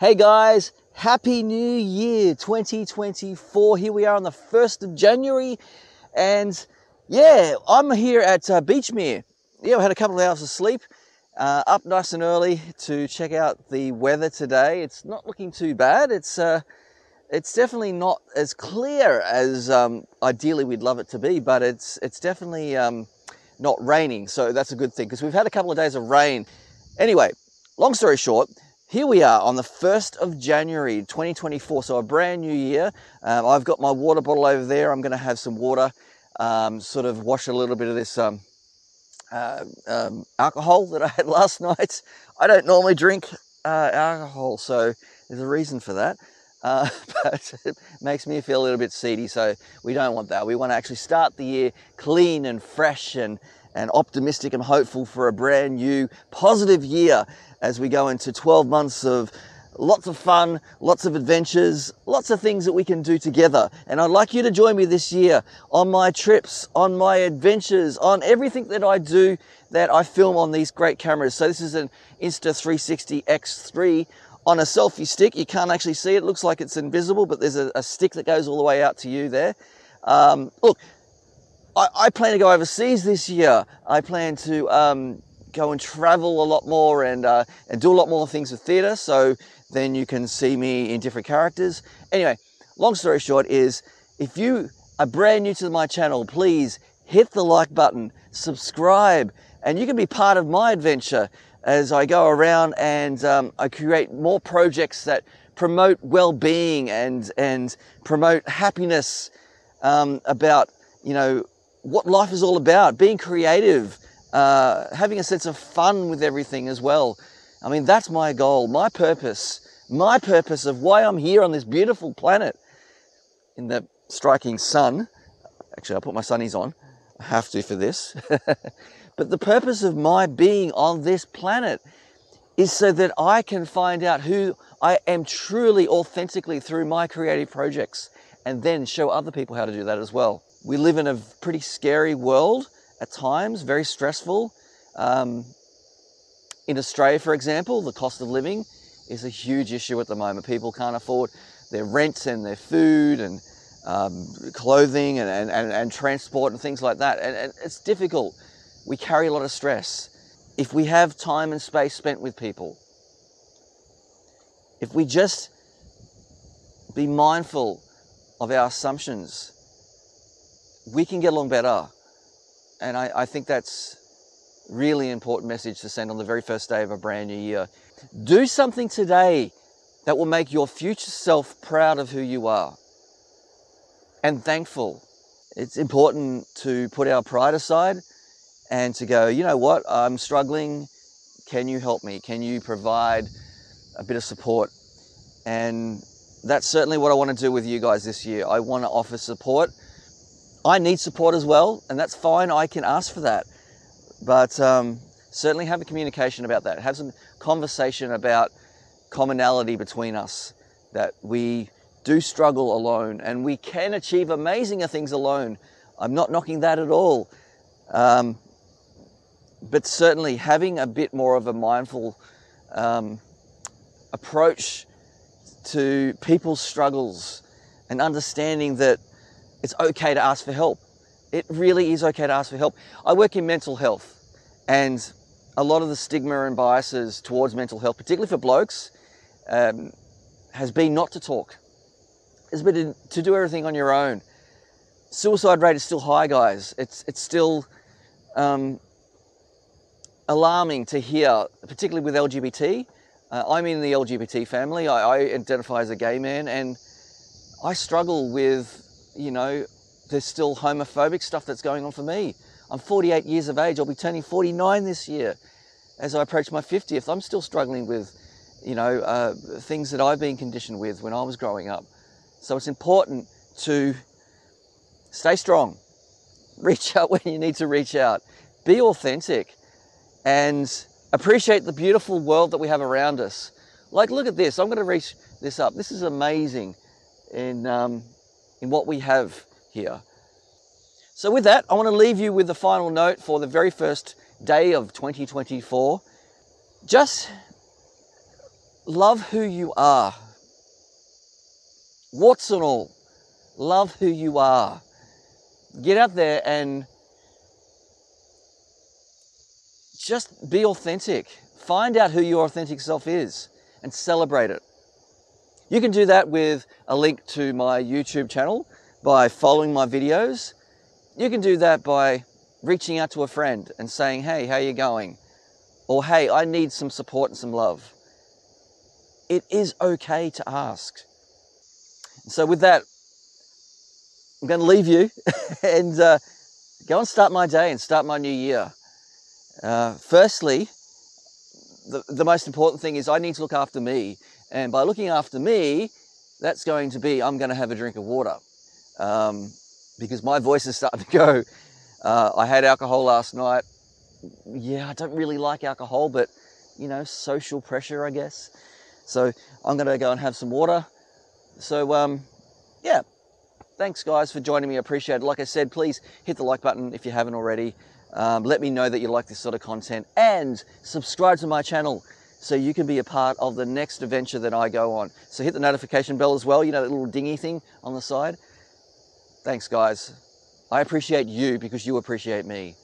Hey guys, Happy New Year 2024. Here we are on the 1st of January, and yeah, I'm here at uh, Beachmere. Yeah, I had a couple of hours of sleep, uh, up nice and early to check out the weather today. It's not looking too bad. It's uh, it's definitely not as clear as um, ideally we'd love it to be, but it's it's definitely um, not raining, so that's a good thing because we've had a couple of days of rain. Anyway, long story short, here we are on the 1st of January 2024, so a brand new year. Um, I've got my water bottle over there. I'm going to have some water, um, sort of wash a little bit of this um, uh, um, alcohol that I had last night. I don't normally drink uh, alcohol, so there's a reason for that. Uh, but it makes me feel a little bit seedy, so we don't want that. We want to actually start the year clean and fresh and, and optimistic and hopeful for a brand new positive year as we go into 12 months of lots of fun, lots of adventures, lots of things that we can do together. And I'd like you to join me this year on my trips, on my adventures, on everything that I do that I film on these great cameras. So this is an Insta360 X3 on a selfie stick. You can't actually see it. it looks like it's invisible, but there's a, a, stick that goes all the way out to you there. Um, look, I, I, plan to go overseas this year. I plan to um, go and travel a lot more and, uh, and do a lot more things with theatre. So then you can see me in different characters. Anyway, long story short is if you are brand new to my channel, please hit the like button, subscribe, and you can be part of my adventure as I go around and um, I create more projects that promote well-being and and promote happiness um, about you know what life is all about, being creative, uh, having a sense of fun with everything as well. I mean, that's my goal, my purpose, my purpose of why I'm here on this beautiful planet in the striking sun. Actually, I'll put my sunnies on. I have to for this. but the purpose of my being on this planet is so that I can find out who I am truly authentically through my creative projects and then show other people how to do that as well. We live in a pretty scary world at times, very stressful. Um, in Australia, for example, the cost of living is a huge issue at the moment. People can't afford their rent and their food and um, clothing and, and, and, and, transport and things like that. And, and it's difficult. We carry a lot of stress. If we have time and space spent with people, if we just be mindful of our assumptions, we can get along better. And I, I think that's really important message to send on the very first day of a brand new year. Do something today that will make your future self proud of who you are and thankful. It's important to put our pride aside and to go, you know what, I'm struggling. Can you help me? Can you provide a bit of support? And that's certainly what I want to do with you guys this year. I want to offer support I need support as well, and that's fine. I can ask for that. But um, certainly have a communication about that. Have some conversation about commonality between us, that we do struggle alone and we can achieve amazing things alone. I'm not knocking that at all. Um, but certainly having a bit more of a mindful um, approach to people's struggles and understanding that it's okay to ask for help. It really is okay to ask for help. I work in mental health, and a lot of the stigma and biases towards mental health, particularly for blokes, um, has been not to talk. It's been to do everything on your own. Suicide rate is still high, guys. It's it's still um, alarming to hear, particularly with LGBT. Uh, I'm in the LGBT family. I, I identify as a gay man, and I struggle with you know, there's still homophobic stuff that's going on for me. I'm 48 years of age. I'll be turning 49 this year. As I approach my 50th, I'm still struggling with, you know, uh, things that I've been conditioned with when I was growing up. So it's important to stay strong, reach out when you need to reach out, be authentic, and appreciate the beautiful world that we have around us. Like, look at this. I'm going to reach this up. This is amazing. In um, in what we have here. So, with that, I want to leave you with the final note for the very first day of 2024. Just love who you are. Warts and all. Love who you are. Get out there and just be authentic. Find out who your authentic self is and celebrate it. You can do that with a link to my YouTube channel by following my videos. You can do that by reaching out to a friend and saying, hey, how are you going? Or hey, I need some support and some love. It is okay to ask. So with that, I'm going to leave you and uh, go and start my day and start my new year. Uh, firstly, the, the most important thing is I need to look after me. And by looking after me, that's going to be I'm going to have a drink of water um, because my voice is starting to go. Uh, I had alcohol last night. Yeah, I don't really like alcohol, but you know, social pressure, I guess. So I'm going to go and have some water. So, um, yeah, thanks guys for joining me. I appreciate it. Like I said, please hit the like button if you haven't already. Um, let me know that you like this sort of content and subscribe to my channel so you can be a part of the next adventure that I go on. So hit the notification bell as well, you know, that little dingy thing on the side. Thanks, guys. I appreciate you because you appreciate me.